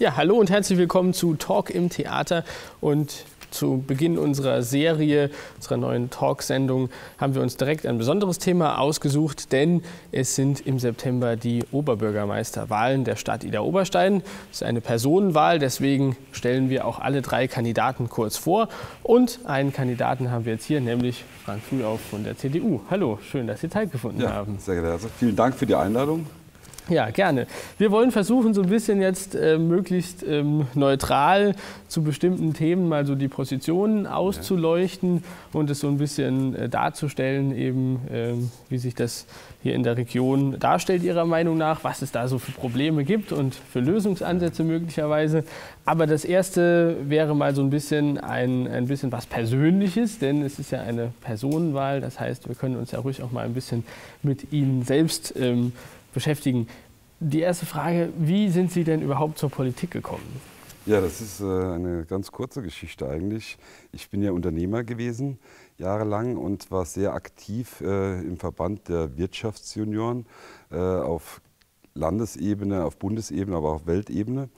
Ja, hallo und herzlich willkommen zu Talk im Theater. Und zu Beginn unserer Serie, unserer neuen Talksendung, haben wir uns direkt ein besonderes Thema ausgesucht, denn es sind im September die Oberbürgermeisterwahlen der Stadt Ida-Oberstein. Es ist eine Personenwahl, deswegen stellen wir auch alle drei Kandidaten kurz vor. Und einen Kandidaten haben wir jetzt hier, nämlich Frank Frühauf von der CDU. Hallo, schön, dass Sie Zeit gefunden ja, haben. Sehr geehrter Herr vielen Dank für die Einladung. Ja, gerne. Wir wollen versuchen, so ein bisschen jetzt äh, möglichst ähm, neutral zu bestimmten Themen mal so die Positionen auszuleuchten und es so ein bisschen äh, darzustellen, eben ähm, wie sich das hier in der Region darstellt, Ihrer Meinung nach, was es da so für Probleme gibt und für Lösungsansätze möglicherweise. Aber das erste wäre mal so ein bisschen ein, ein bisschen was Persönliches, denn es ist ja eine Personenwahl. Das heißt, wir können uns ja ruhig auch mal ein bisschen mit Ihnen selbst ähm, beschäftigen. Die erste Frage, wie sind Sie denn überhaupt zur Politik gekommen? Ja, das ist äh, eine ganz kurze Geschichte eigentlich. Ich bin ja Unternehmer gewesen, jahrelang, und war sehr aktiv äh, im Verband der Wirtschaftsjunioren äh, auf Landesebene, auf Bundesebene, aber auch auf Weltebene.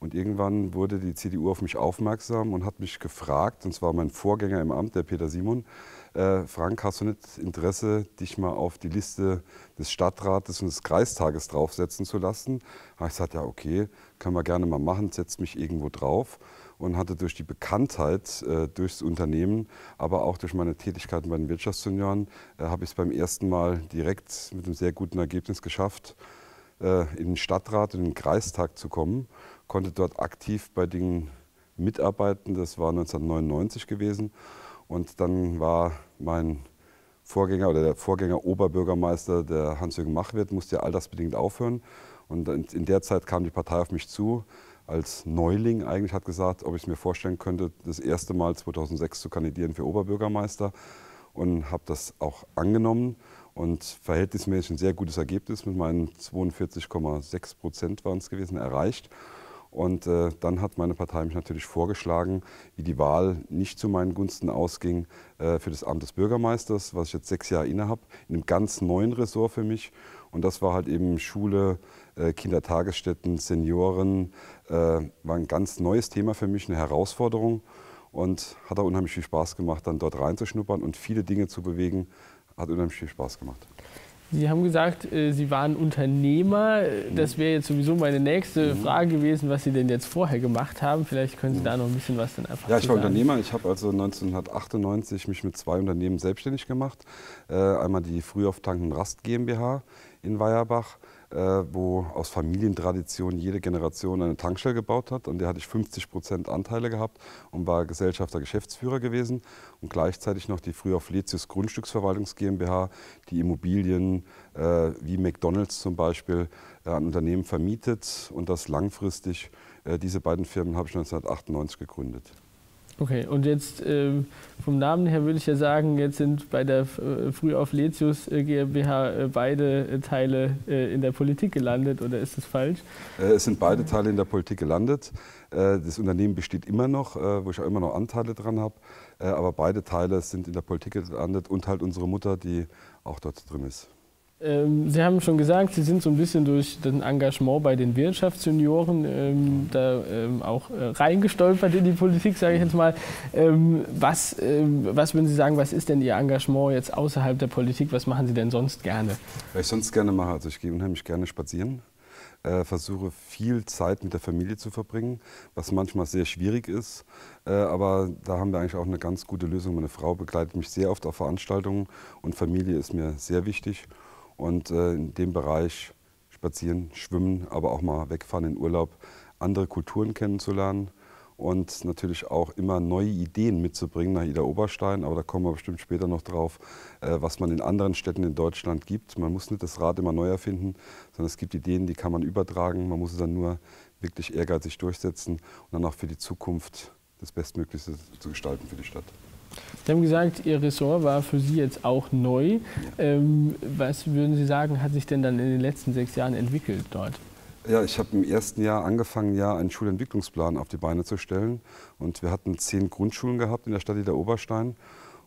Und irgendwann wurde die CDU auf mich aufmerksam und hat mich gefragt, und zwar mein Vorgänger im Amt, der Peter Simon, äh, Frank, hast du nicht Interesse, dich mal auf die Liste des Stadtrates und des Kreistages draufsetzen zu lassen? Habe ich gesagt, ja okay, können wir gerne mal machen, setzt mich irgendwo drauf und hatte durch die Bekanntheit äh, durchs Unternehmen, aber auch durch meine Tätigkeiten bei den Wirtschaftsjunioren, äh, habe ich es beim ersten Mal direkt mit einem sehr guten Ergebnis geschafft, äh, in den Stadtrat und in den Kreistag zu kommen, konnte dort aktiv bei den mitarbeiten, das war 1999 gewesen und dann war mein Vorgänger oder der Vorgänger Oberbürgermeister, der Hans-Jürgen Machwirt, musste ja altersbedingt aufhören. Und in der Zeit kam die Partei auf mich zu, als Neuling eigentlich, hat gesagt, ob ich es mir vorstellen könnte, das erste Mal 2006 zu kandidieren für Oberbürgermeister. Und habe das auch angenommen und verhältnismäßig ein sehr gutes Ergebnis mit meinen 42,6 Prozent waren es gewesen, erreicht. Und äh, dann hat meine Partei mich natürlich vorgeschlagen, wie die Wahl nicht zu meinen Gunsten ausging, äh, für das Amt des Bürgermeisters, was ich jetzt sechs Jahre inne habe, in einem ganz neuen Ressort für mich. Und das war halt eben Schule, äh, Kindertagesstätten, Senioren, äh, war ein ganz neues Thema für mich, eine Herausforderung. Und hat auch unheimlich viel Spaß gemacht, dann dort reinzuschnuppern und viele Dinge zu bewegen. Hat unheimlich viel Spaß gemacht. Sie haben gesagt, äh, Sie waren Unternehmer. Das wäre jetzt sowieso meine nächste mhm. Frage gewesen, was Sie denn jetzt vorher gemacht haben. Vielleicht können Sie da noch ein bisschen was dann einfach Ja, ich war sagen. Unternehmer. Ich habe also 1998 mich mit zwei Unternehmen selbstständig gemacht. Äh, einmal die Frühauftanken Rast GmbH in Weierbach äh, wo aus Familientradition jede Generation eine Tankstelle gebaut hat. Und der hatte ich 50 Prozent Anteile gehabt und war Gesellschafter, Geschäftsführer gewesen. Und gleichzeitig noch die früher Fletius Grundstücksverwaltungs GmbH, die Immobilien äh, wie McDonalds zum Beispiel äh, an Unternehmen vermietet und das langfristig. Äh, diese beiden Firmen habe ich 1998 gegründet. Okay, und jetzt äh, vom Namen her würde ich ja sagen, jetzt sind bei der äh, Frühauf Letius äh, GmbH äh, beide äh, Teile äh, in der Politik gelandet oder ist das falsch? es sind beide Teile in der Politik gelandet. das Unternehmen besteht immer noch, wo ich auch immer noch Anteile dran habe. aber beide Teile sind in der Politik gelandet und halt unsere Mutter, die auch dort drin ist. Ähm, Sie haben schon gesagt, Sie sind so ein bisschen durch das Engagement bei den Wirtschaftsjunioren ähm, da ähm, auch äh, reingestolpert in die Politik, sage ich jetzt mal. Ähm, was, ähm, was würden Sie sagen, was ist denn Ihr Engagement jetzt außerhalb der Politik? Was machen Sie denn sonst gerne? Was ich sonst gerne mache, also ich gehe unheimlich gerne spazieren. Äh, versuche viel Zeit mit der Familie zu verbringen, was manchmal sehr schwierig ist. Äh, aber da haben wir eigentlich auch eine ganz gute Lösung. Meine Frau begleitet mich sehr oft auf Veranstaltungen und Familie ist mir sehr wichtig und äh, in dem Bereich spazieren, schwimmen, aber auch mal wegfahren in Urlaub, andere Kulturen kennenzulernen und natürlich auch immer neue Ideen mitzubringen nach Ida Oberstein. Aber da kommen wir bestimmt später noch drauf, äh, was man in anderen Städten in Deutschland gibt. Man muss nicht das Rad immer neu erfinden, sondern es gibt Ideen, die kann man übertragen. Man muss es dann nur wirklich ehrgeizig durchsetzen und dann auch für die Zukunft das Bestmöglichste zu gestalten für die Stadt. Sie haben gesagt, Ihr Ressort war für Sie jetzt auch neu. Ähm, was würden Sie sagen, hat sich denn dann in den letzten sechs Jahren entwickelt dort? Ja, ich habe im ersten Jahr angefangen, ja, einen Schulentwicklungsplan auf die Beine zu stellen. Und wir hatten zehn Grundschulen gehabt in der Stadt Ida Oberstein.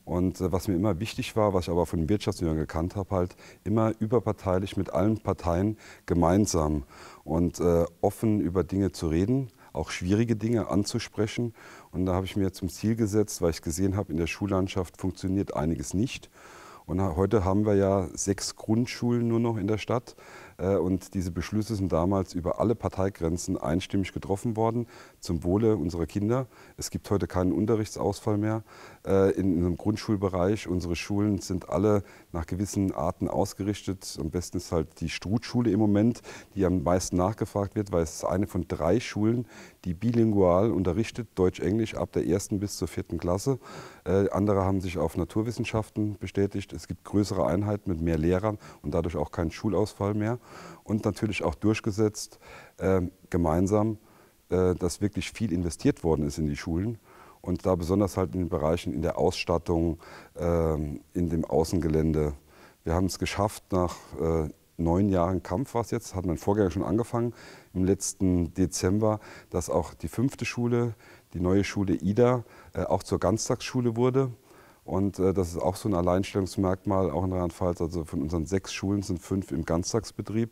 Und äh, was mir immer wichtig war, was ich aber von den Wirtschaftsjüngern gekannt habe, halt immer überparteilich mit allen Parteien gemeinsam und äh, offen über Dinge zu reden, auch schwierige Dinge anzusprechen. Und da habe ich mir zum Ziel gesetzt, weil ich gesehen habe, in der Schullandschaft funktioniert einiges nicht. Und heute haben wir ja sechs Grundschulen nur noch in der Stadt. Äh, und diese Beschlüsse sind damals über alle Parteigrenzen einstimmig getroffen worden, zum Wohle unserer Kinder. Es gibt heute keinen Unterrichtsausfall mehr äh, in einem Grundschulbereich. Unsere Schulen sind alle nach gewissen Arten ausgerichtet. Am besten ist halt die Struth-Schule im Moment, die am meisten nachgefragt wird, weil es eine von drei Schulen, die bilingual unterrichtet, Deutsch-Englisch, ab der ersten bis zur vierten Klasse. Äh, andere haben sich auf Naturwissenschaften bestätigt. Es gibt größere Einheiten mit mehr Lehrern und dadurch auch keinen Schulausfall mehr und natürlich auch durchgesetzt, äh, gemeinsam, äh, dass wirklich viel investiert worden ist in die Schulen. Und da besonders halt in den Bereichen in der Ausstattung, äh, in dem Außengelände. Wir haben es geschafft, nach äh, neun Jahren Kampf war es jetzt, hat mein Vorgänger schon angefangen, im letzten Dezember, dass auch die fünfte Schule, die neue Schule IDA, äh, auch zur Ganztagsschule wurde. Und äh, das ist auch so ein Alleinstellungsmerkmal, auch in Rheinland-Pfalz. Also von unseren sechs Schulen sind fünf im Ganztagsbetrieb.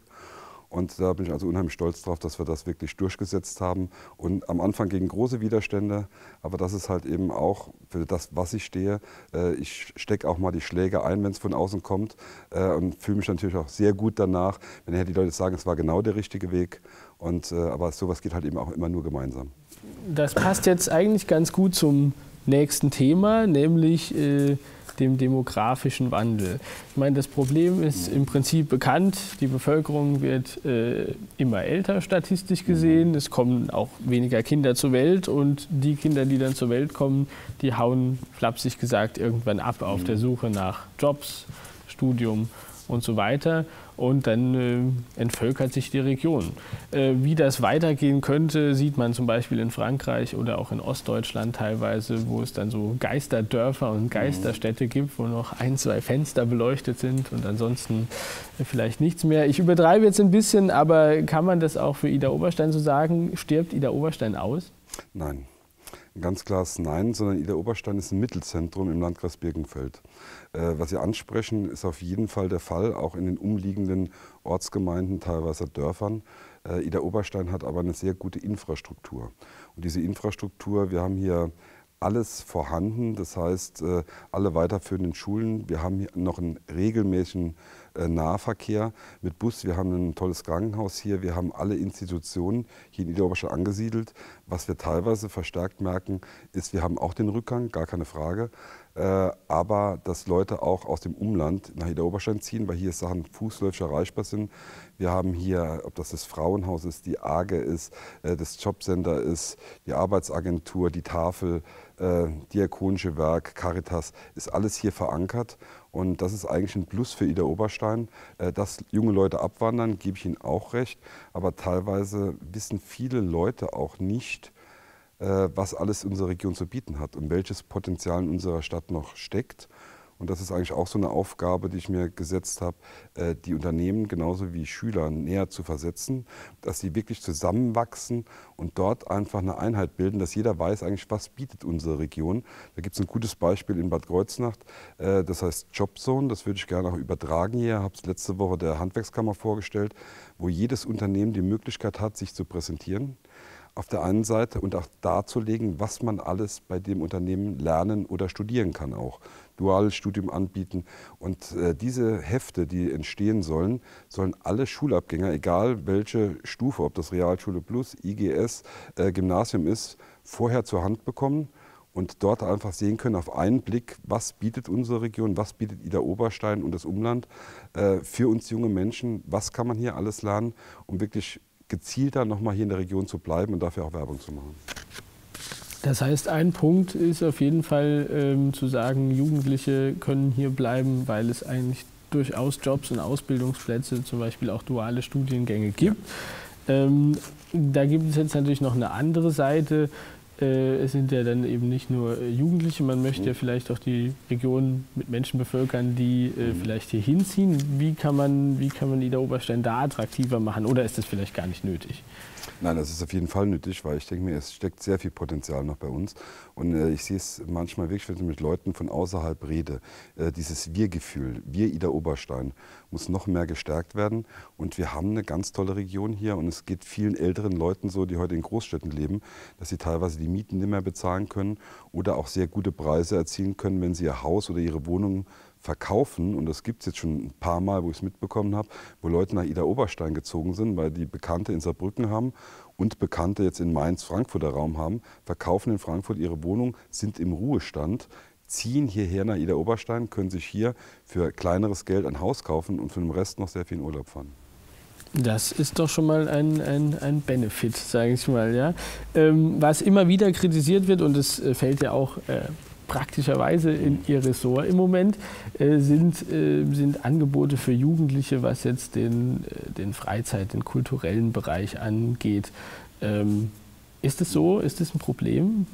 Und da bin ich also unheimlich stolz drauf, dass wir das wirklich durchgesetzt haben. Und am Anfang gegen große Widerstände, aber das ist halt eben auch für das, was ich stehe. Äh, ich stecke auch mal die Schläge ein, wenn es von außen kommt äh, und fühle mich natürlich auch sehr gut danach, wenn die Leute sagen, es war genau der richtige Weg. Und, äh, aber sowas geht halt eben auch immer nur gemeinsam. Das passt jetzt eigentlich ganz gut zum nächsten Thema, nämlich äh, dem demografischen Wandel. Ich meine, das Problem ist im Prinzip bekannt. Die Bevölkerung wird äh, immer älter, statistisch gesehen. Es kommen auch weniger Kinder zur Welt und die Kinder, die dann zur Welt kommen, die hauen, flapsig gesagt, irgendwann ab auf der Suche nach Jobs, Studium und so weiter und dann äh, entvölkert sich die Region. Äh, wie das weitergehen könnte, sieht man zum Beispiel in Frankreich oder auch in Ostdeutschland teilweise, wo es dann so Geisterdörfer und Geisterstädte gibt, wo noch ein, zwei Fenster beleuchtet sind und ansonsten vielleicht nichts mehr. Ich übertreibe jetzt ein bisschen, aber kann man das auch für Ida Oberstein so sagen? Stirbt Ida Oberstein aus? Nein. Ein ganz klares Nein, sondern Ida Oberstein ist ein Mittelzentrum im Landkreis Birkenfeld. Äh, was Sie ansprechen, ist auf jeden Fall der Fall, auch in den umliegenden Ortsgemeinden, teilweise Dörfern. Äh, Ida Oberstein hat aber eine sehr gute Infrastruktur. Und diese Infrastruktur, wir haben hier alles vorhanden, das heißt äh, alle weiterführenden Schulen. Wir haben noch einen regelmäßigen äh, Nahverkehr mit Bus. Wir haben ein tolles Krankenhaus hier. Wir haben alle Institutionen hier in Idar-Oberstein angesiedelt. Was wir teilweise verstärkt merken, ist, wir haben auch den Rückgang, gar keine Frage. Äh, aber dass Leute auch aus dem Umland nach Idar-Oberstein ziehen, weil hier Sachen fußläufig erreichbar sind. Wir haben hier, ob das das Frauenhaus ist, die AGE ist, äh, das Jobcenter ist, die Arbeitsagentur, die Tafel, Diakonische Werk, Caritas, ist alles hier verankert. Und das ist eigentlich ein Plus für Ida Oberstein. Äh, dass junge Leute abwandern, gebe ich Ihnen auch recht. Aber teilweise wissen viele Leute auch nicht, äh, was alles unsere Region zu bieten hat und welches Potenzial in unserer Stadt noch steckt. Und das ist eigentlich auch so eine Aufgabe, die ich mir gesetzt habe, äh, die Unternehmen genauso wie Schüler näher zu versetzen, dass sie wirklich zusammenwachsen und dort einfach eine Einheit bilden, dass jeder weiß eigentlich, was bietet unsere Region. Da gibt es ein gutes Beispiel in Bad Kreuznacht, äh, das heißt Jobzone, das würde ich gerne auch übertragen hier, habe es letzte Woche der Handwerkskammer vorgestellt, wo jedes Unternehmen die Möglichkeit hat, sich zu präsentieren auf der einen Seite und auch darzulegen, was man alles bei dem Unternehmen lernen oder studieren kann auch duales Studium anbieten. Und äh, diese Hefte, die entstehen sollen, sollen alle Schulabgänger, egal welche Stufe, ob das Realschule Plus, IGS, äh, Gymnasium ist, vorher zur Hand bekommen und dort einfach sehen können auf einen Blick, was bietet unsere Region, was bietet Ida Oberstein und das Umland äh, für uns junge Menschen, was kann man hier alles lernen, um wirklich gezielter nochmal hier in der Region zu bleiben und dafür auch Werbung zu machen. Das heißt, ein Punkt ist auf jeden Fall ähm, zu sagen, Jugendliche können hier bleiben, weil es eigentlich durchaus Jobs und Ausbildungsplätze, zum Beispiel auch duale Studiengänge gibt. Ja. Ähm, da gibt es jetzt natürlich noch eine andere Seite. Äh, es sind ja dann eben nicht nur äh, Jugendliche, man möchte ja vielleicht auch die Region mit Menschen bevölkern, die äh, mhm. vielleicht hier hinziehen. Wie kann man, wie kann man Niederoberstein da attraktiver machen oder ist das vielleicht gar nicht nötig? Nein, das ist auf jeden Fall nötig, weil ich denke mir, es steckt sehr viel Potenzial noch bei uns. Und äh, ich sehe es manchmal wirklich, wenn ich mit Leuten von außerhalb rede, äh, dieses Wir-Gefühl, wir Ida Oberstein, muss noch mehr gestärkt werden. Und wir haben eine ganz tolle Region hier. Und es geht vielen älteren Leuten so, die heute in Großstädten leben, dass sie teilweise die Mieten nicht mehr bezahlen können oder auch sehr gute Preise erzielen können, wenn sie ihr Haus oder ihre Wohnung verkaufen, und das gibt es jetzt schon ein paar Mal, wo ich es mitbekommen habe, wo Leute nach Ida Oberstein gezogen sind, weil die Bekannte in Saarbrücken haben und Bekannte jetzt in Mainz-Frankfurter Raum haben, verkaufen in Frankfurt ihre Wohnung, sind im Ruhestand, ziehen hierher nach Ida Oberstein, können sich hier für kleineres Geld ein Haus kaufen und für den Rest noch sehr viel in Urlaub fahren. Das ist doch schon mal ein, ein, ein Benefit, sage ich mal. Ja? Ähm, was immer wieder kritisiert wird, und es äh, fällt ja auch äh, praktischerweise in ihr Ressort im Moment, äh, sind, äh, sind Angebote für Jugendliche, was jetzt den, äh, den Freizeit-, den kulturellen Bereich angeht. Ähm, ist es so? Ist es ein Problem?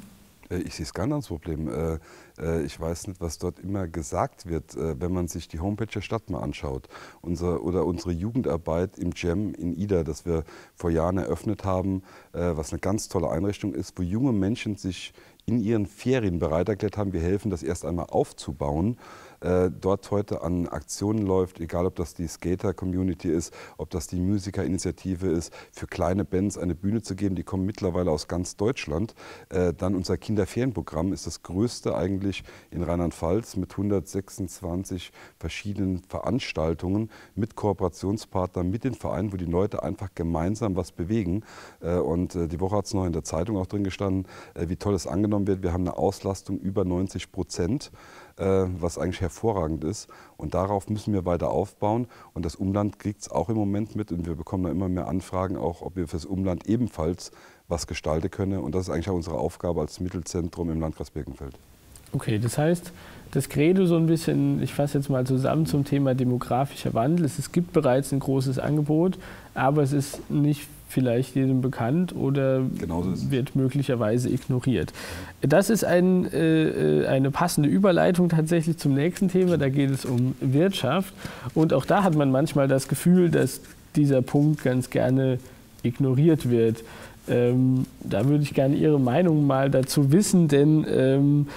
Äh, ich sehe es gar nicht als Problem. Äh, äh, ich weiß nicht, was dort immer gesagt wird, wenn man sich die Homepage der Stadt mal anschaut. Unser, oder unsere Jugendarbeit im Gem in Ida, das wir vor Jahren eröffnet haben, was eine ganz tolle Einrichtung ist, wo junge Menschen sich in ihren Ferien bereit erklärt haben, wir helfen, das erst einmal aufzubauen äh, dort heute an Aktionen läuft, egal ob das die Skater-Community ist, ob das die Musiker-Initiative ist, für kleine Bands eine Bühne zu geben, die kommen mittlerweile aus ganz Deutschland. Äh, dann unser Kinderferienprogramm ist das größte eigentlich in Rheinland-Pfalz mit 126 verschiedenen Veranstaltungen mit Kooperationspartnern, mit den Vereinen, wo die Leute einfach gemeinsam was bewegen. Äh, und äh, die Woche hat es noch in der Zeitung auch drin gestanden, äh, wie toll es angenommen wird. Wir haben eine Auslastung über 90 Prozent. Äh, was eigentlich hervorragend ist. Und darauf müssen wir weiter aufbauen. Und das Umland kriegt es auch im Moment mit. Und wir bekommen da immer mehr Anfragen, auch ob wir fürs Umland ebenfalls was gestalten können. Und das ist eigentlich auch unsere Aufgabe als Mittelzentrum im Landkreis Birkenfeld. Okay, das heißt, das Credo so ein bisschen, ich fasse jetzt mal zusammen zum Thema demografischer Wandel. Es gibt bereits ein großes Angebot, aber es ist nicht vielleicht jedem bekannt oder wird möglicherweise ignoriert. Das ist ein, äh, eine passende Überleitung tatsächlich zum nächsten Thema. Da geht es um Wirtschaft. Und auch da hat man manchmal das Gefühl, dass dieser Punkt ganz gerne ignoriert wird. Ähm, da würde ich gerne Ihre Meinung mal dazu wissen, denn ähm,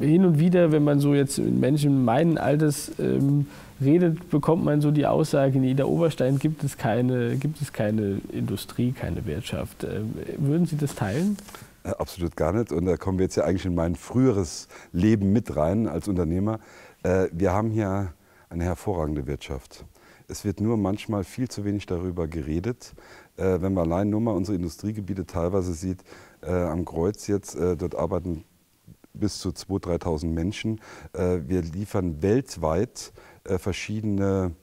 hin und wieder, wenn man so jetzt Menschen meinen Alters ähm, redet, bekommt man so die Aussage, in Ida Oberstein gibt es keine, gibt es keine Industrie, keine Wirtschaft. Ähm, würden Sie das teilen? Äh, absolut gar nicht. Und da kommen wir jetzt ja eigentlich in mein früheres Leben mit rein als Unternehmer. Äh, wir haben hier eine hervorragende Wirtschaft. Es wird nur manchmal viel zu wenig darüber geredet. Äh, wenn man allein nur mal unsere Industriegebiete teilweise sieht, am Kreuz jetzt, dort arbeiten bis zu 2.000, 3.000 Menschen. Wir liefern weltweit äh, verschiedene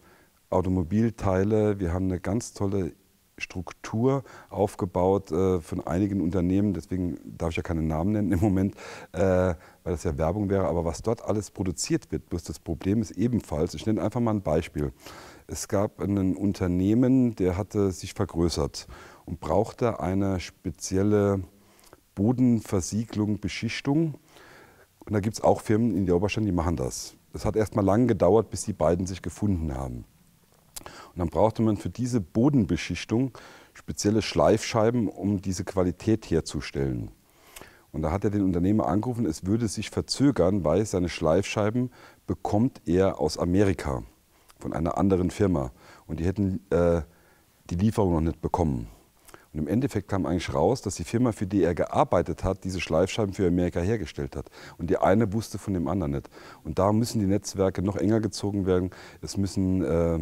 Automobilteile. Wir haben eine ganz tolle Struktur aufgebaut äh, von einigen Unternehmen, deswegen darf ich ja keine Namen nennen im Moment, äh, weil das ja Werbung wäre, aber was dort alles produziert wird, bloß das Problem ist ebenfalls, ich nenne einfach mal ein Beispiel. Es gab ein Unternehmen, der hatte sich vergrößert und brauchte eine spezielle Bodenversiegelung, Beschichtung. Und da gibt es auch Firmen in der Oberstadt, die machen das. Das hat erst mal lange gedauert, bis die beiden sich gefunden haben. Und dann brauchte man für diese Bodenbeschichtung spezielle Schleifscheiben, um diese Qualität herzustellen. Und da hat er den Unternehmer angerufen, es würde sich verzögern, weil seine Schleifscheiben bekommt er aus Amerika von einer anderen Firma. Und die hätten äh, die Lieferung noch nicht bekommen. Und im Endeffekt kam eigentlich raus, dass die Firma, für die er gearbeitet hat, diese Schleifscheiben für Amerika hergestellt hat. Und die eine wusste von dem anderen nicht. Und da müssen die Netzwerke noch enger gezogen werden. Es müssen äh,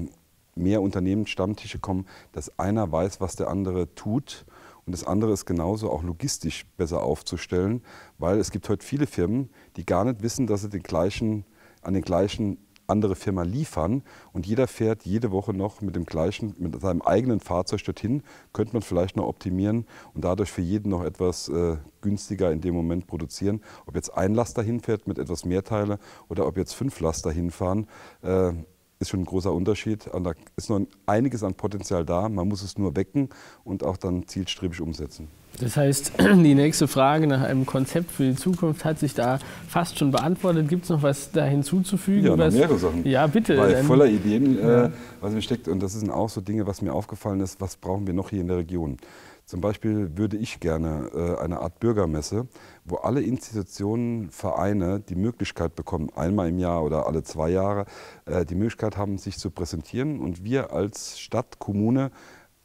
mehr Unternehmensstammtische kommen, dass einer weiß, was der andere tut. Und das andere ist genauso auch logistisch besser aufzustellen, weil es gibt heute viele Firmen, die gar nicht wissen, dass sie den gleichen, an den gleichen andere Firma liefern und jeder fährt jede Woche noch mit dem gleichen, mit seinem eigenen Fahrzeug dorthin, könnte man vielleicht noch optimieren und dadurch für jeden noch etwas äh, günstiger in dem Moment produzieren. Ob jetzt ein Laster hinfährt mit etwas mehr Teile oder ob jetzt fünf Laster hinfahren, äh, ist schon ein großer Unterschied. Da ist noch einiges an Potenzial da. Man muss es nur wecken und auch dann zielstrebig umsetzen. Das heißt, die nächste Frage nach einem Konzept für die Zukunft hat sich da fast schon beantwortet. Gibt es noch was da hinzuzufügen? Ja, mehrere Sachen. Ja, bitte. Weil voller Ideen, äh, was mir steckt. Und das sind auch so Dinge, was mir aufgefallen ist, was brauchen wir noch hier in der Region. Zum Beispiel würde ich gerne äh, eine Art Bürgermesse, wo alle Institutionen, Vereine die Möglichkeit bekommen, einmal im Jahr oder alle zwei Jahre, äh, die Möglichkeit haben, sich zu präsentieren und wir als Stadt, Kommune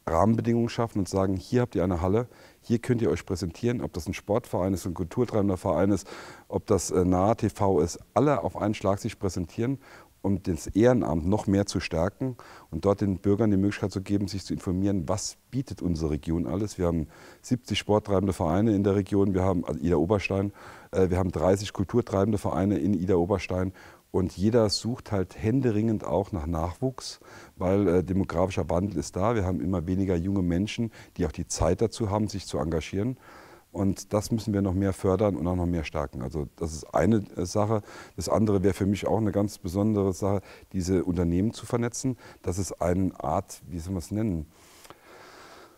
Rahmenbedingungen schaffen und sagen, hier habt ihr eine Halle, hier könnt ihr euch präsentieren, ob das ein Sportverein ist, ein kulturtreibender Verein ist, ob das äh, Nahe TV ist, alle auf einen Schlag sich präsentieren um das Ehrenamt noch mehr zu stärken und dort den Bürgern die Möglichkeit zu geben, sich zu informieren, was bietet unsere Region alles. Wir haben 70 sporttreibende Vereine in der Region, wir haben also Ida Oberstein, äh, wir haben 30 kulturtreibende Vereine in Ida Oberstein und jeder sucht halt händeringend auch nach Nachwuchs, weil äh, demografischer Wandel ist da. Wir haben immer weniger junge Menschen, die auch die Zeit dazu haben, sich zu engagieren. Und das müssen wir noch mehr fördern und auch noch mehr stärken. Also das ist eine äh, Sache. Das andere wäre für mich auch eine ganz besondere Sache, diese Unternehmen zu vernetzen, dass es eine Art, wie soll man es nennen,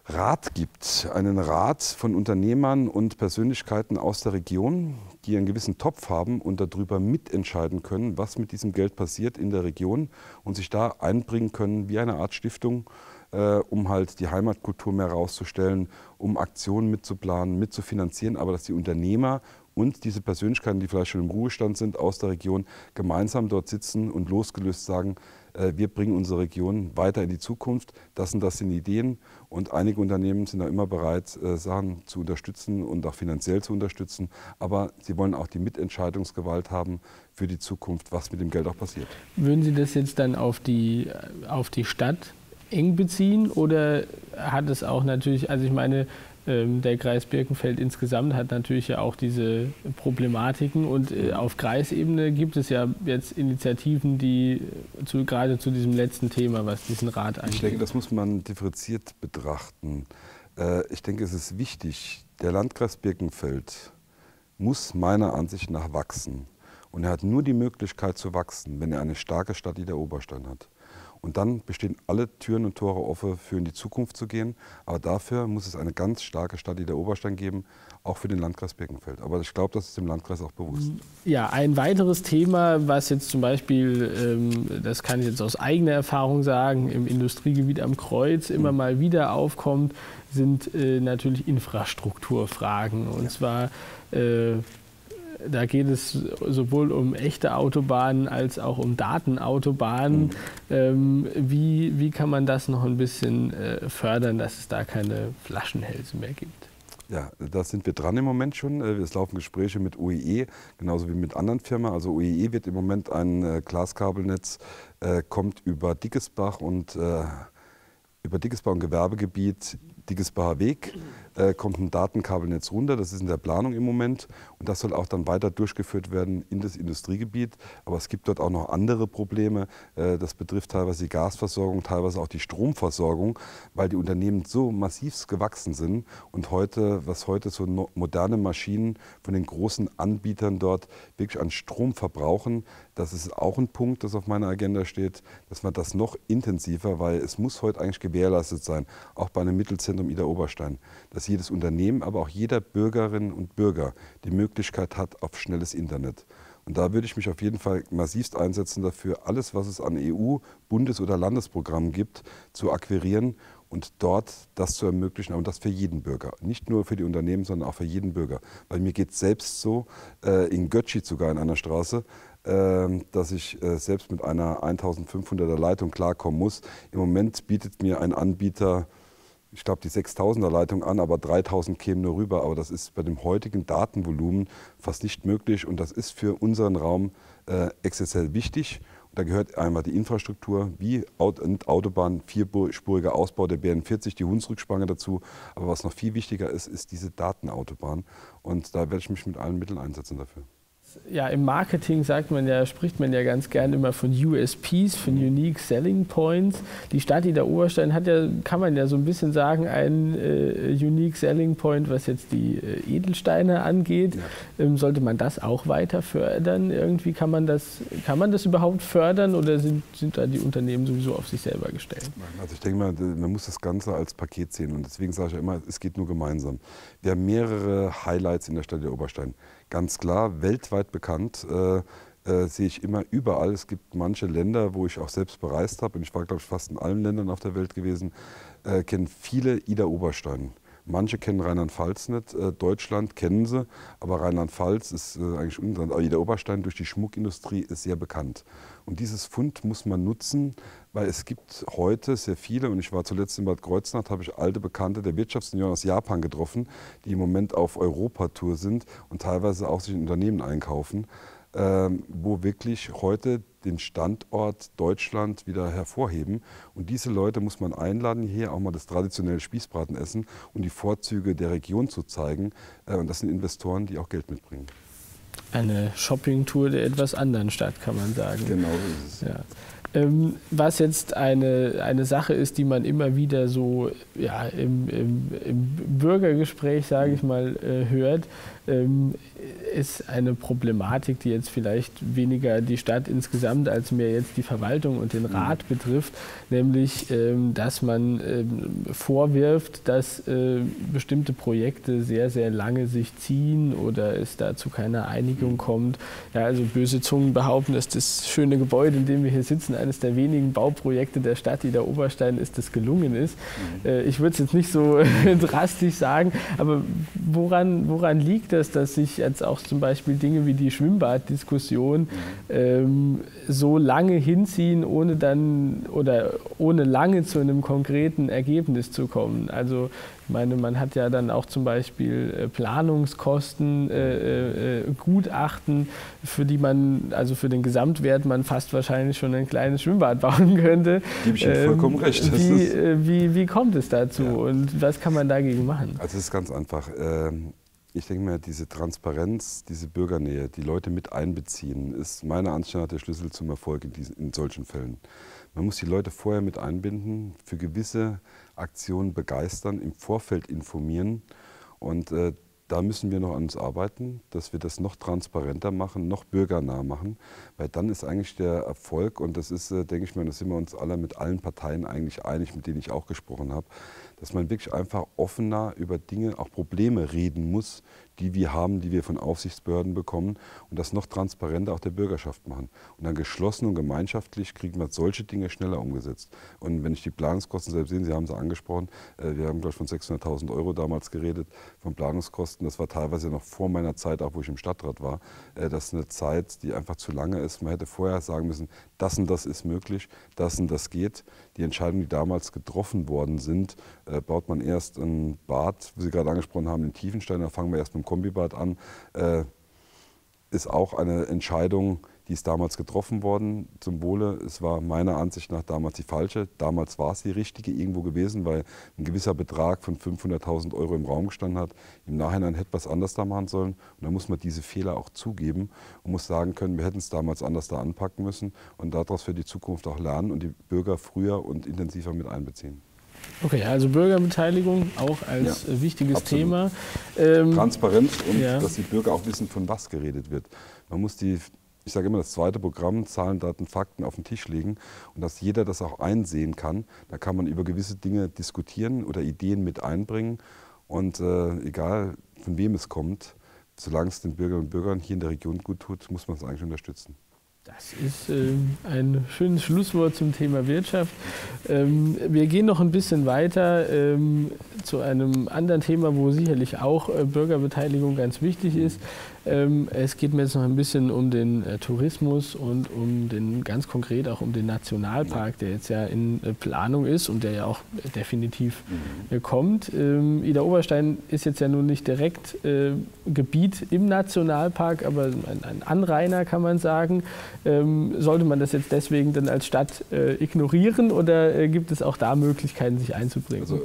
Rat gibt, einen Rat von Unternehmern und Persönlichkeiten aus der Region, die einen gewissen Topf haben und darüber mitentscheiden können, was mit diesem Geld passiert in der Region und sich da einbringen können wie eine Art Stiftung äh, um halt die Heimatkultur mehr herauszustellen, um Aktionen mitzuplanen, mitzufinanzieren, aber dass die Unternehmer und diese Persönlichkeiten, die vielleicht schon im Ruhestand sind aus der Region, gemeinsam dort sitzen und losgelöst sagen, äh, wir bringen unsere Region weiter in die Zukunft. Das sind das sind Ideen und einige Unternehmen sind da immer bereit, äh, Sachen zu unterstützen und auch finanziell zu unterstützen. Aber sie wollen auch die Mitentscheidungsgewalt haben für die Zukunft, was mit dem Geld auch passiert. Würden Sie das jetzt dann auf die, auf die Stadt eng beziehen oder hat es auch natürlich, also ich meine, ähm, der Kreis Birkenfeld insgesamt hat natürlich ja auch diese Problematiken und äh, auf Kreisebene gibt es ja jetzt Initiativen, die zu, gerade zu diesem letzten Thema, was diesen Rat angeht. Ich denke, das muss man differenziert betrachten. Äh, ich denke, es ist wichtig, der Landkreis Birkenfeld muss meiner Ansicht nach wachsen. Und er hat nur die Möglichkeit zu wachsen, wenn er eine starke Stadt wie der Oberstein hat. Und dann bestehen alle Türen und Tore offen, für in die Zukunft zu gehen. Aber dafür muss es eine ganz starke Stadt wie der Oberstein geben, auch für den Landkreis Birkenfeld. Aber ich glaube, das ist dem Landkreis auch bewusst. Ja, ein weiteres Thema, was jetzt zum Beispiel, ähm, das kann ich jetzt aus eigener Erfahrung sagen, im Industriegebiet am Kreuz immer mhm. mal wieder aufkommt, sind äh, natürlich Infrastrukturfragen. Und zwar äh, da geht es sowohl um echte Autobahnen als auch um Datenautobahnen. Mhm. Ähm, wie, wie kann man das noch ein bisschen äh, fördern, dass es da keine Flaschenhälse mehr gibt? Ja, da sind wir dran im Moment schon. Äh, es laufen Gespräche mit OEE, genauso wie mit anderen Firmen. Also OEE wird im Moment ein äh, Glaskabelnetz, äh, kommt über Dickesbach und äh, über Dickesbach und Gewerbegebiet Dickesbacher Weg äh, kommt ein Datenkabelnetz runter. Das ist in der Planung im Moment und das soll auch dann weiter durchgeführt werden in das Industriegebiet. Aber es gibt dort auch noch andere Probleme. Äh, das betrifft teilweise die Gasversorgung, teilweise auch die Stromversorgung, weil die Unternehmen so massiv gewachsen sind und heute, was heute so no moderne Maschinen von den großen Anbietern dort wirklich an Strom verbrauchen, das ist auch ein Punkt, das auf meiner Agenda steht, dass man das noch intensiver, weil es muss heute eigentlich gewährleistet sein, auch bei einem Mittelzentrum Ida Oberstein, dass jedes Unternehmen, aber auch jeder Bürgerin und Bürger die Möglichkeit hat auf schnelles Internet. Und da würde ich mich auf jeden Fall massivst einsetzen dafür, alles, was es an EU-, Bundes- oder Landesprogrammen gibt, zu akquirieren und dort das zu ermöglichen, und das für jeden Bürger. Nicht nur für die Unternehmen, sondern auch für jeden Bürger. Weil mir geht es selbst so, äh, in Götschi sogar in einer Straße, ähm, dass ich äh, selbst mit einer 1500er Leitung klarkommen muss. Im Moment bietet mir ein Anbieter, ich glaube, die 6000er Leitung an, aber 3000 kämen nur rüber. Aber das ist bei dem heutigen Datenvolumen fast nicht möglich und das ist für unseren Raum äh, existenziell wichtig. Und da gehört einmal die Infrastruktur, wie Autobahn, vierspuriger Ausbau der BN40, die Hunsrückspange dazu. Aber was noch viel wichtiger ist, ist diese Datenautobahn. Und da werde ich mich mit allen Mitteln einsetzen dafür. Ja, im Marketing sagt man ja, spricht man ja ganz gern immer von USPs, von Unique Selling Points. Die Stadt Ida Oberstein hat ja, kann man ja so ein bisschen sagen, einen äh, Unique Selling Point, was jetzt die äh, Edelsteine angeht. Ja. Ähm, sollte man das auch weiter fördern? Irgendwie kann man das, kann man das überhaupt fördern oder sind, sind da die Unternehmen sowieso auf sich selber gestellt? Also ich denke mal, man muss das Ganze als Paket sehen und deswegen sage ich ja immer, es geht nur gemeinsam. Wir haben mehrere Highlights in der Stadt Ida Oberstein ganz klar weltweit bekannt. Äh, äh, sehe ich immer überall. Es gibt manche Länder, wo ich auch selbst bereist habe, und ich war, glaube ich, fast in allen Ländern auf der Welt gewesen, äh, kennen viele Ida Oberstein. Manche kennen Rheinland-Pfalz nicht, äh, Deutschland kennen sie, aber Rheinland-Pfalz ist äh, eigentlich uninteressant. Aber Ida Oberstein durch die Schmuckindustrie ist sehr bekannt. Und dieses Fund muss man nutzen, weil es gibt heute sehr viele, und ich war zuletzt in Bad Kreuznach, habe ich alte Bekannte der Wirtschaftsunion aus Japan getroffen, die im Moment auf Europatour sind und teilweise auch sich in Unternehmen einkaufen, wo wirklich heute den Standort Deutschland wieder hervorheben. Und diese Leute muss man einladen, hier auch mal das traditionelle Spießbraten essen und die Vorzüge der Region zu zeigen. Äh, und das sind Investoren, die auch Geld mitbringen. Eine Shoppingtour der etwas anderen Stadt, kann man sagen. Genau ist es. Ja. Ähm, was jetzt eine, eine Sache ist, die man immer wieder so ja, im, im, im Bürgergespräch, sage ich mal, äh, hört, ähm, ist eine Problematik, die jetzt vielleicht weniger die Stadt insgesamt als mehr jetzt die Verwaltung und den Rat mhm. betrifft, nämlich ähm, dass man ähm, vorwirft, dass äh, bestimmte Projekte sehr, sehr lange sich ziehen oder es da zu keiner Einigung mhm. kommt. Ja, also böse Zungen behaupten, dass das schöne Gebäude, in dem wir hier sitzen, eines der wenigen Bauprojekte der Stadt, die der Oberstein ist, das gelungen ist. Mhm. Äh, ich würde es jetzt nicht so drastisch sagen, aber woran, woran liegt das, dass sich jetzt auch zum Beispiel Dinge wie die Schwimmbaddiskussion mhm. ähm, so lange hinziehen, ohne dann oder ohne lange zu einem konkreten Ergebnis zu kommen. Also ich meine, man hat ja dann auch zum Beispiel äh, Planungskosten, äh, äh, Gutachten, für die man, also für den Gesamtwert man fast wahrscheinlich schon ein kleines Schwimmbad bauen könnte. Gebe ich Ihnen ähm, vollkommen recht. Wie, äh, wie, wie, kommt es dazu ja. und was kann man dagegen machen? Also es ist ganz einfach. Ähm ich denke mir, diese Transparenz, diese Bürgernähe, die Leute mit einbeziehen, ist meiner Ansicht nach der Schlüssel zum Erfolg in, diesen, in solchen Fällen. Man muss die Leute vorher mit einbinden, für gewisse Aktionen begeistern, im Vorfeld informieren. Und äh, da müssen wir noch an uns arbeiten, dass wir das noch transparenter machen, noch bürgernah machen, weil dann ist eigentlich der Erfolg, und das ist, äh, denke ich mir, da sind wir uns alle mit allen Parteien eigentlich einig, mit denen ich auch gesprochen habe, dass man wirklich einfach offener über Dinge, auch Probleme reden muss, die wir haben, die wir von Aufsichtsbehörden bekommen und das noch transparenter auch der Bürgerschaft machen. Und dann geschlossen und gemeinschaftlich kriegen wir solche Dinge schneller umgesetzt. Und wenn ich die Planungskosten selbst sehe, Sie haben sie angesprochen, äh, wir haben glaube ich von 600.000 Euro damals geredet, von Planungskosten, das war teilweise noch vor meiner Zeit, auch wo ich im Stadtrat war. Äh, das ist eine Zeit, die einfach zu lange ist. Man hätte vorher sagen müssen, das und das ist möglich, das und das geht. Die Entscheidungen, die damals getroffen worden sind, äh, baut man erst ein Bad, wie Sie gerade angesprochen haben, in Tiefenstein, da fangen wir erst mit dem Kombibad an, äh, ist auch eine Entscheidung, die ist damals getroffen worden zum Wohle. Es war meiner Ansicht nach damals die falsche. Damals war es die richtige irgendwo gewesen, weil ein gewisser Betrag von 500.000 Euro im Raum gestanden hat. Im Nachhinein hätte was anders da machen sollen. Und da muss man diese Fehler auch zugeben und muss sagen können, wir hätten es damals anders da anpacken müssen und daraus für die Zukunft auch lernen und die Bürger früher und intensiver mit einbeziehen. Okay, also Bürgerbeteiligung auch als ja, wichtiges absolut. Thema. Ähm, Transparenz und ja. dass die Bürger auch wissen, von was geredet wird. Man muss die, ich sage immer, das zweite Programm, Zahlen, Daten, Fakten auf den Tisch legen und dass jeder das auch einsehen kann. Da kann man über gewisse Dinge diskutieren oder Ideen mit einbringen. Und äh, egal von wem es kommt, solange es den Bürgerinnen und Bürgern hier in der Region gut tut, muss man es eigentlich unterstützen. Das ist äh, ein schönes Schlusswort zum Thema Wirtschaft. Ähm, wir gehen noch ein bisschen weiter ähm, zu einem anderen Thema, wo sicherlich auch äh, Bürgerbeteiligung ganz wichtig ist. Ähm, es geht mir jetzt noch ein bisschen um den äh, Tourismus und um den ganz konkret auch um den Nationalpark, der jetzt ja in äh, Planung ist und der ja auch definitiv äh, kommt. Ähm, Ida Oberstein ist jetzt ja nun nicht direkt Gebiet im Nationalpark, aber ein, Anrainer kann man sagen. Ähm, sollte man das jetzt deswegen dann als Stadt ignorieren oder gibt es auch da Möglichkeiten, sich einzubringen? Also,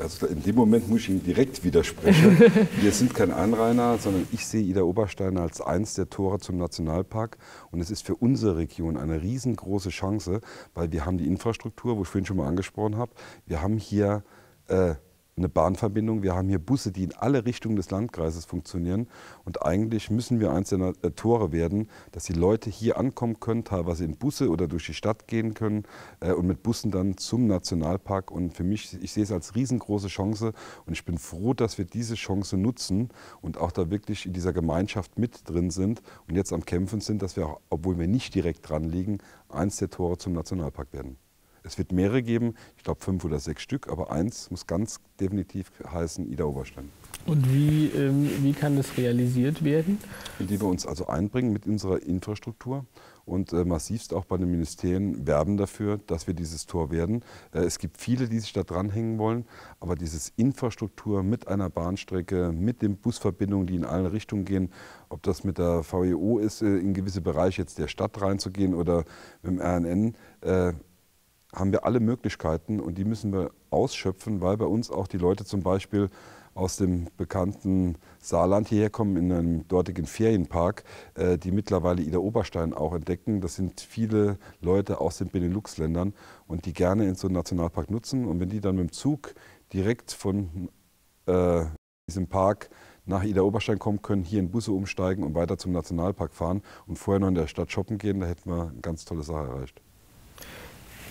Also in dem Moment muss ich Ihnen direkt widersprechen. Wir sind kein Anrainer, sondern ich sehe Ida Oberstein als eins der Tore zum Nationalpark. Und es ist für unsere Region eine riesengroße Chance, weil wir haben die Infrastruktur, wo ich vorhin schon mal angesprochen habe. Wir haben hier äh, eine Bahnverbindung. Wir haben hier Busse, die in alle Richtungen des Landkreises funktionieren. Und eigentlich müssen wir der äh, Tore werden, dass die Leute hier ankommen können, teilweise in Busse oder durch die Stadt gehen können äh, und mit Bussen dann zum Nationalpark. Und für mich, ich sehe es als riesengroße Chance und ich bin froh, dass wir diese Chance nutzen und auch da wirklich in dieser Gemeinschaft mit drin sind und jetzt am Kämpfen sind, dass wir, auch, obwohl wir nicht direkt dran liegen, eins der Tore zum Nationalpark werden. Es wird mehrere geben, ich glaube fünf oder sechs Stück, aber eins muss ganz definitiv heißen Ida Oberstein. Und wie, ähm, wie kann das realisiert werden? Indem wir uns also einbringen mit unserer Infrastruktur und äh, massivst auch bei den Ministerien werben dafür, dass wir dieses Tor werden. Äh, es gibt viele, die sich da dranhängen wollen, aber dieses Infrastruktur mit einer Bahnstrecke, mit den Busverbindungen, die in alle Richtungen gehen, ob das mit der VEO ist, äh, in gewisse Bereiche jetzt der Stadt reinzugehen oder mit dem RNN, haben wir alle Möglichkeiten und die müssen wir ausschöpfen, weil bei uns auch die Leute zum Beispiel aus dem bekannten Saarland hierher kommen, in einem dortigen Ferienpark, äh, die mittlerweile Ida Oberstein auch entdecken. Das sind viele Leute aus den Benelux-Ländern und die gerne in so einen Nationalpark nutzen. Und wenn die dann mit dem Zug direkt von äh, diesem Park nach Ida Oberstein kommen können, hier in Busse umsteigen und weiter zum Nationalpark fahren und vorher noch in der Stadt shoppen gehen, da hätten wir eine ganz tolle Sache erreicht.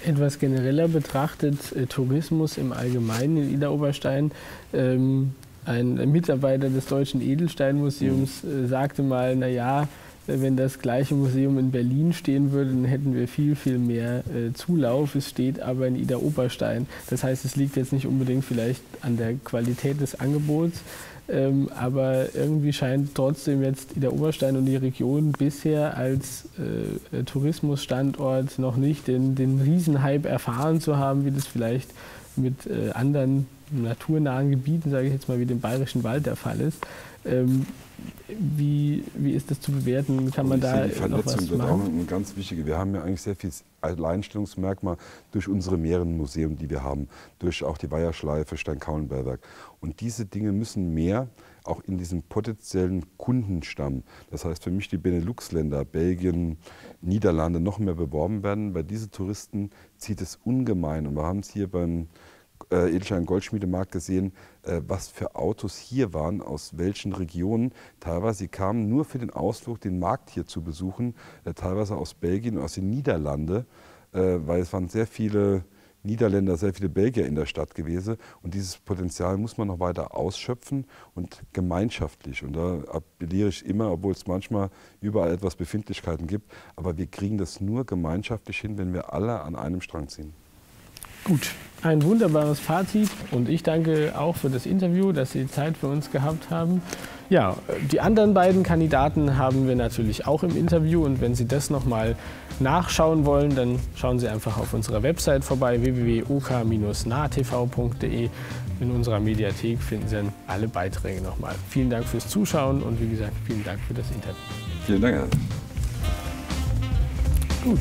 Etwas genereller betrachtet, äh, Tourismus im Allgemeinen in Ida Oberstein. Ähm, ein Mitarbeiter des Deutschen Edelsteinmuseums äh, sagte mal, naja, äh, wenn das gleiche Museum in Berlin stehen würde, dann hätten wir viel, viel mehr äh, Zulauf. Es steht aber in Ida Oberstein. Das heißt, es liegt jetzt nicht unbedingt vielleicht an der Qualität des Angebots, ähm, aber irgendwie scheint trotzdem jetzt der Oberstein und die Region bisher als äh, Tourismusstandort noch nicht den, den Riesenhype erfahren zu haben, wie das vielleicht mit äh, anderen naturnahen Gebieten, sage ich jetzt mal, wie dem Bayerischen Wald der Fall ist. Ähm, wie, wie ist das zu bewerten? Kann man da die Vernetzung noch was wird auch ein ganz wichtige. Wir haben ja eigentlich sehr viel Alleinstellungsmerkmal durch unsere mehreren Museen, die wir haben, durch auch die Weiherschleife, Steinkaulenberg. Und diese Dinge müssen mehr auch in diesem potenziellen Kundenstamm, das heißt für mich die Benelux-Länder, Belgien, Niederlande, noch mehr beworben werden, weil diese Touristen zieht es ungemein. Und wir haben es hier beim äh, Edelstein Goldschmiedemarkt gesehen, äh, was für Autos hier waren, aus welchen Regionen. Teilweise kamen nur für den Ausflug, den Markt hier zu besuchen, äh, teilweise aus Belgien und aus den Niederlanden, äh, weil es waren sehr viele Niederländer, sehr viele Belgier in der Stadt gewesen. Und dieses Potenzial muss man noch weiter ausschöpfen und gemeinschaftlich. Und da appelliere ich immer, obwohl es manchmal überall etwas Befindlichkeiten gibt, aber wir kriegen das nur gemeinschaftlich hin, wenn wir alle an einem Strang ziehen. Gut, ein wunderbares Fazit und ich danke auch für das Interview, dass Sie Zeit für uns gehabt haben. Ja, die anderen beiden Kandidaten haben wir natürlich auch im Interview und wenn Sie das nochmal nachschauen wollen, dann schauen Sie einfach auf unserer Website vorbei www.ok-nahtv.de. In unserer Mediathek finden Sie dann alle Beiträge nochmal. Vielen Dank fürs Zuschauen und wie gesagt, vielen Dank für das Interview. Vielen Dank. Gut.